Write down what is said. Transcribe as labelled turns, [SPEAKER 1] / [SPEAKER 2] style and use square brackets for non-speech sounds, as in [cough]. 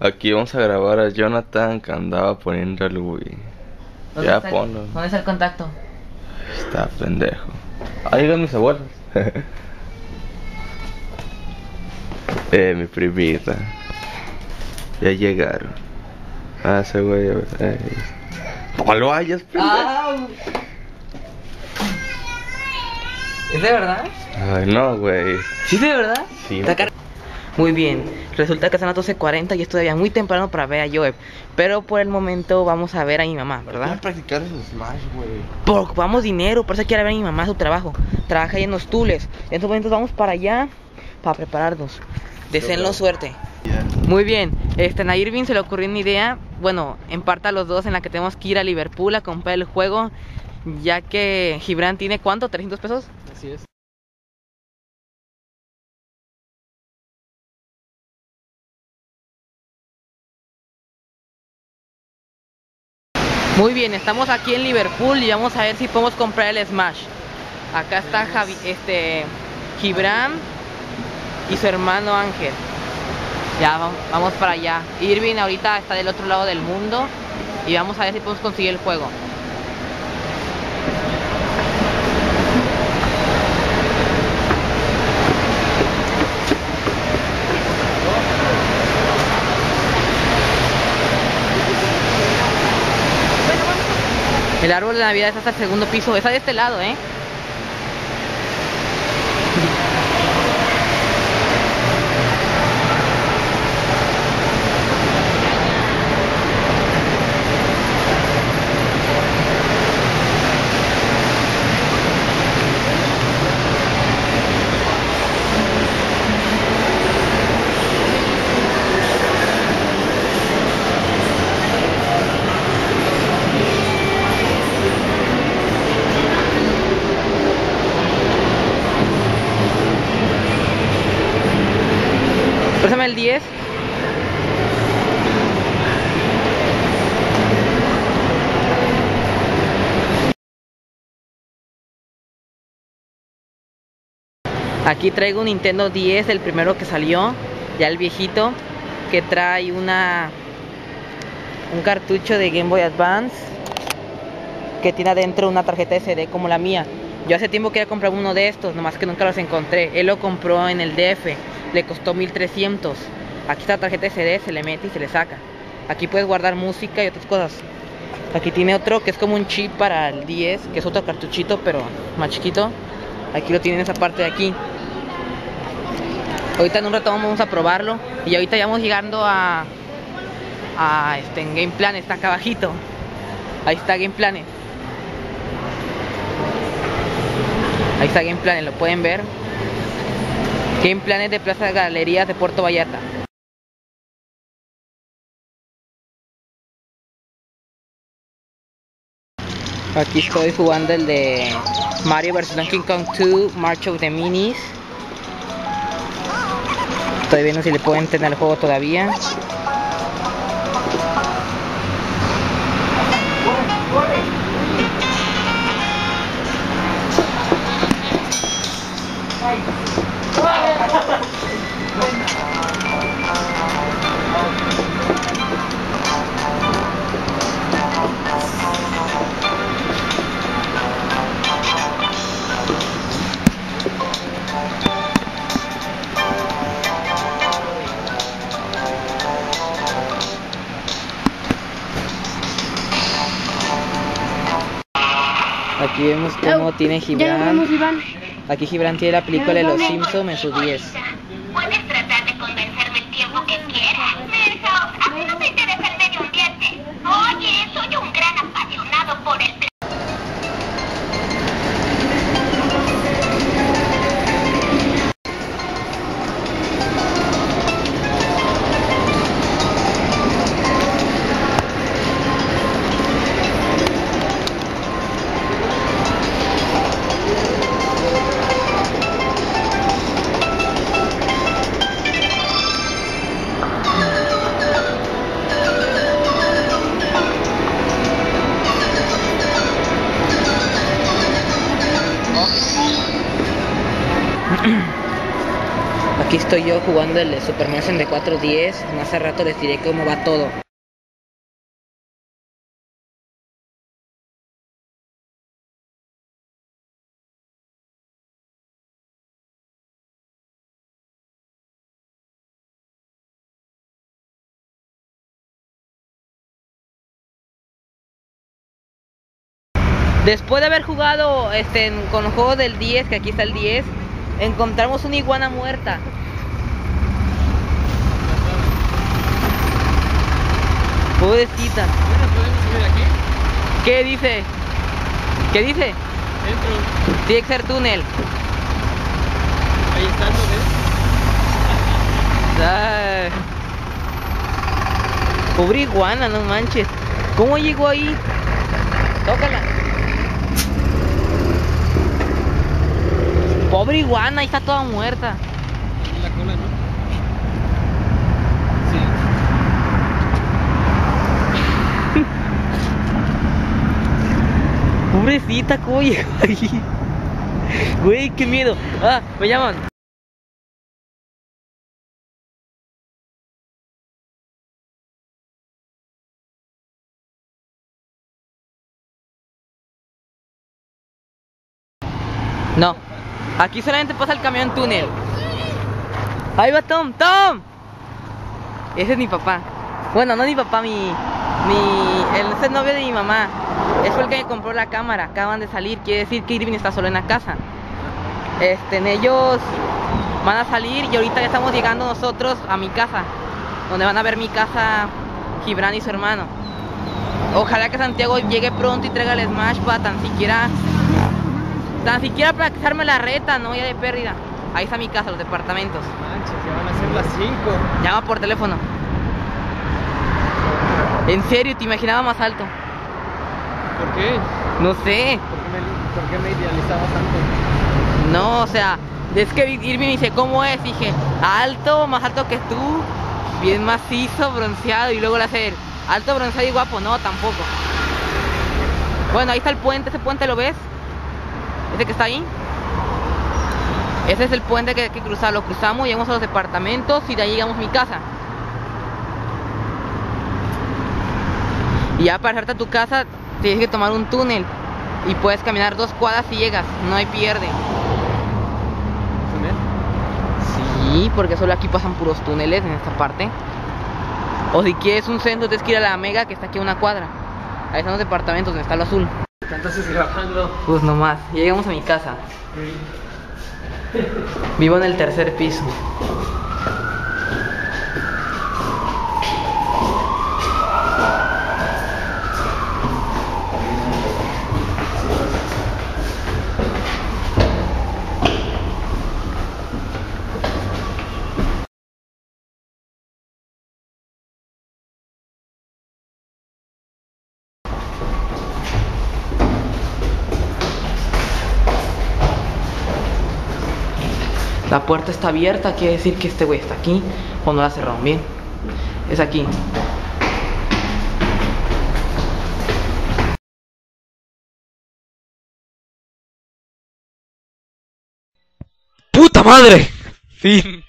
[SPEAKER 1] Aquí vamos a grabar a Jonathan que andaba poniendo el Wii.
[SPEAKER 2] ¿Dónde
[SPEAKER 1] Ya
[SPEAKER 2] está
[SPEAKER 1] ponlo.
[SPEAKER 2] ¿Dónde está el contacto?
[SPEAKER 1] Está pendejo. Ahí llegan mis abuelos. [laughs] eh, mi primita. Ya llegaron. Ah, ese güey. eh, No lo hayas, pendejo.
[SPEAKER 2] ¡Ah! ¿Es de verdad?
[SPEAKER 1] Ay, no, güey.
[SPEAKER 2] ¿Sí de verdad?
[SPEAKER 1] Sí.
[SPEAKER 2] Muy bien, resulta que son las 12.40 y es todavía muy temprano para ver a Joeb. Pero por el momento vamos a ver a mi mamá, ¿verdad?
[SPEAKER 1] practicar esos Smash, güey.
[SPEAKER 2] Porque ocupamos dinero, por eso quiere ver a mi mamá su trabajo. Trabaja ahí en los tules. En estos momentos vamos para allá para prepararnos. Deseenlo suerte. Muy bien, este, a Irving se le ocurrió una idea, bueno, en parte a los dos en la que tenemos que ir a Liverpool a comprar el juego, ya que Gibran tiene ¿cuánto? ¿300 pesos?
[SPEAKER 3] Así es.
[SPEAKER 2] Muy bien, estamos aquí en Liverpool y vamos a ver si podemos comprar el Smash. Acá está Javi, este, Gibran y su hermano Ángel. Ya vamos, vamos para allá. Irving ahorita está del otro lado del mundo y vamos a ver si podemos conseguir el juego. El árbol de Navidad está hasta el segundo piso. Está de este lado, ¿eh? Préstame el 10. Aquí traigo un Nintendo 10, el primero que salió, ya el viejito, que trae una un cartucho de Game Boy Advance que tiene adentro una tarjeta SD como la mía. Yo hace tiempo quería comprar uno de estos, nomás que nunca los encontré. Él lo compró en el DF, le costó 1300. Aquí está la tarjeta SD, se le mete y se le saca. Aquí puedes guardar música y otras cosas. Aquí tiene otro que es como un chip para el 10, que es otro cartuchito, pero más chiquito. Aquí lo tiene en esa parte de aquí. Ahorita en un rato vamos a probarlo. Y ahorita ya vamos llegando a, a este, en Game Plan, está acá abajito. Ahí está Game Planet. Ahí está Game Planet, lo pueden ver. Game Planet de Plaza Galerías de Puerto Vallarta. Aquí estoy jugando el de Mario vs Donkey Kong 2 March of the Minis. Estoy viendo si le puedo entender el juego todavía. Aquí vemos cómo tiene
[SPEAKER 4] Ya nos vemos,
[SPEAKER 2] Gibran.
[SPEAKER 4] Iván.
[SPEAKER 2] Aquí Gibran tiene la película de los Simpsons en su 10. Aquí estoy yo jugando el de Super Mario 64 10. Más a rato les diré cómo va todo. Después de haber jugado este, con los juegos del 10, que aquí está el 10, encontramos una iguana muerta. Pobrecita.
[SPEAKER 3] Bueno, podemos subir aquí.
[SPEAKER 2] ¿Qué dice? ¿Qué dice?
[SPEAKER 3] Dentro.
[SPEAKER 2] Tiene que ser túnel.
[SPEAKER 3] Ahí está, ¿no ves?
[SPEAKER 2] Ay. Pobre iguana, no manches. ¿Cómo llegó ahí? Tócala. Pobre iguana, ahí está toda muerta.
[SPEAKER 3] La cola, ¿no? Sí.
[SPEAKER 2] Pobrecita, ¿cómo? Güey, qué miedo. Ah, me llaman. No, aquí solamente pasa el camión túnel. Ahí va Tom, Tom. Ese es mi papá. Bueno, no mi papá, mi. mi es el novio de mi mamá. Es el que me compró la cámara. Acaban de salir. Quiere decir que Irving está solo en la casa. Este, ellos van a salir y ahorita ya estamos llegando nosotros a mi casa. Donde van a ver mi casa Gibran y su hermano. Ojalá que Santiago llegue pronto y traiga el Smash para tan siquiera. Tan siquiera para quitarme la reta, no ya de pérdida. Ahí está mi casa, los departamentos.
[SPEAKER 3] Manches, ya van a ser las 5.
[SPEAKER 2] Llama por teléfono. En serio, te imaginaba más alto.
[SPEAKER 3] ¿Por qué?
[SPEAKER 2] No sé.
[SPEAKER 3] ¿Por qué me, por qué me idealizaba tanto?
[SPEAKER 2] No, o sea, es que Irving me dice, ¿cómo es? Dije, alto, más alto que tú, bien macizo, bronceado, y luego le hace, alto, bronceado y guapo, no, tampoco. Bueno, ahí está el puente, ese puente lo ves, ese que está ahí. Ese es el puente que hay que cruzar, lo cruzamos, llegamos a los departamentos y de ahí llegamos a mi casa. Y ya para hacerte a tu casa tienes que tomar un túnel y puedes caminar dos cuadras y llegas, no hay pierde.
[SPEAKER 3] ¿Túnel?
[SPEAKER 2] Sí, porque solo aquí pasan puros túneles en esta parte. O si quieres un centro, tienes que ir a la Mega que está aquí a una cuadra. Ahí están los departamentos donde está lo azul.
[SPEAKER 3] Entonces grabando.
[SPEAKER 2] Pues nomás, ya llegamos a mi casa. Vivo en el tercer piso. La puerta está abierta, quiere decir que este güey está aquí o no la cerraron bien. Es aquí.
[SPEAKER 1] ¡Puta madre! Fin.